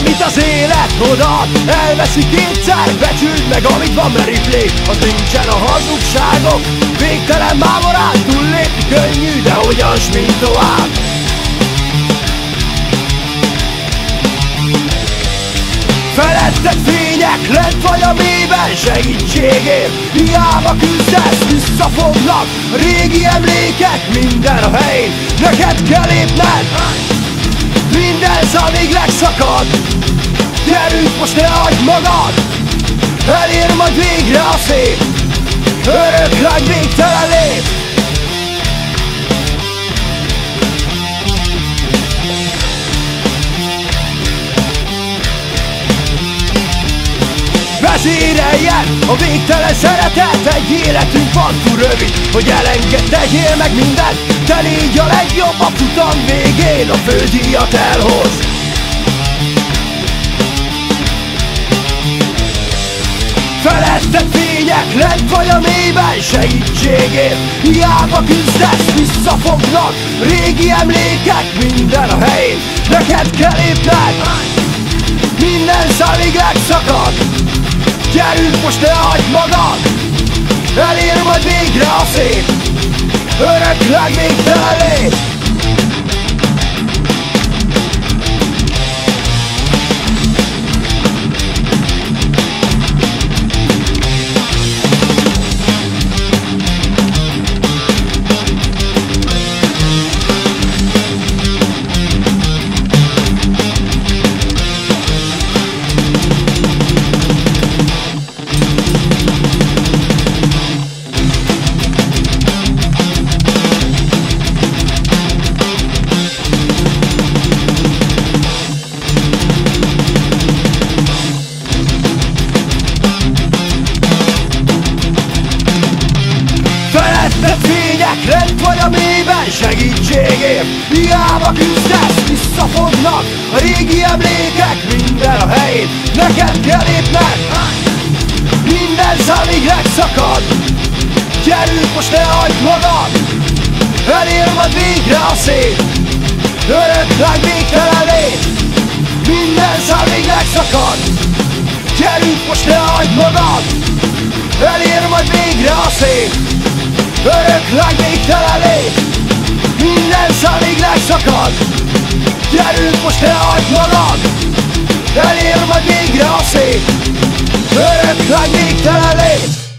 Amit az élet odad, elveszi kétszer Becsüld meg, amit van, mert lép. Az nincsen a hazugságok Végtelen mámorán túllépni könnyű De hogyan mint tovább? Felettek fények, lent vagy a mélyben segítségért. Hiába küzdesz, visszafognak Régi emlékek minden a helyén. Neked kell lépned. Szakad Gyerünk most ne hagyd magad? Elér majd végre a szép. Örök lány végtelen lép. Vezéreljen A végtelen szeretet. Egy életünk van túl rövid Hogy elenged, meg mindent. Te légy a legjobb a futam végén A fődíjat elhoz lent vagy a mélyben segítségért Hiába küzdesz, visszafognak. Régi emlékek minden a helyén Neked kell lépned. Minden szalig szakad Gyerünk most ne hagyd magad. Elér majd végre a szép Örökleg végtelen segítségért Hiába küzdesz, visszafognak A régi emlékek minden a helyén Neked kell lépned Minden számig megszakad. Gyerünk most ne hagyd magad. Elér majd végre a szép Örökleg végtelen lét Minden számig megszakad. Gyerünk most ne hagyd magad. Elér majd végre a szép Örökleg végtelen lét Minden leszakad Gyerünk most ne hagyd Elér majd végre a szép Örökleg végtelen lét